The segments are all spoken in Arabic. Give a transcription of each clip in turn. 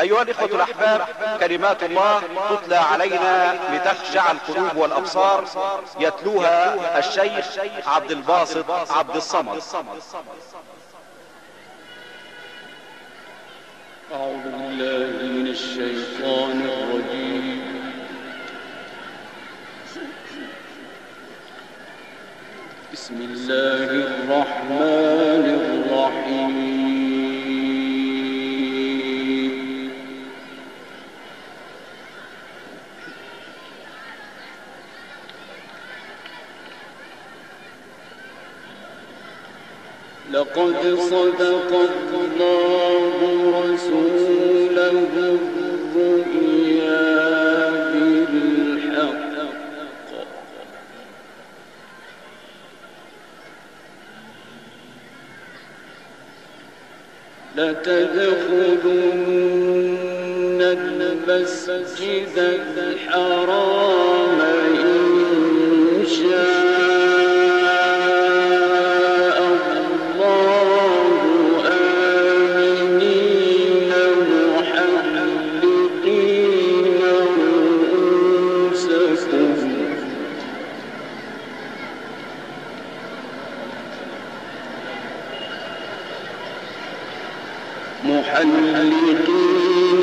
أيها الإخوة الأحباب كلمات الله تتلى علينا لتخشع القلوب والأبصار يتلوها الشيخ عبد الباسط عبد الصمد. أعوذ بالله من الشيطان الرجيم. بسم الله الرحمن الرحيم. لقد صدق الله رسوله الرؤيا بالحق. لتدخلن المسجد الحرام محلقين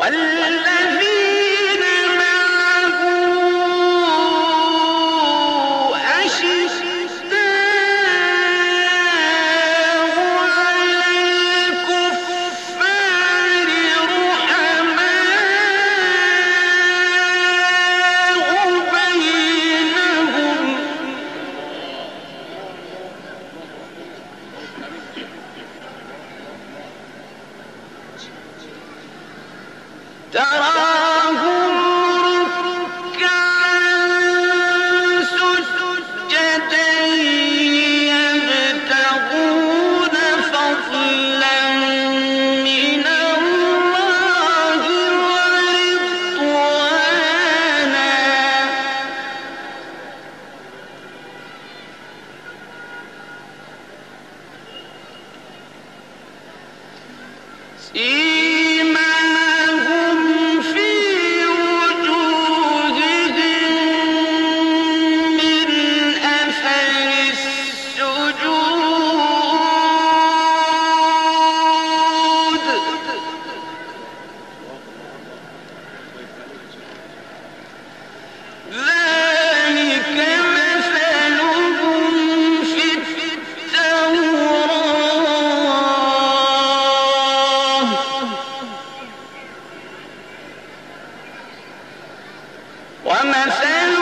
والذين He understand?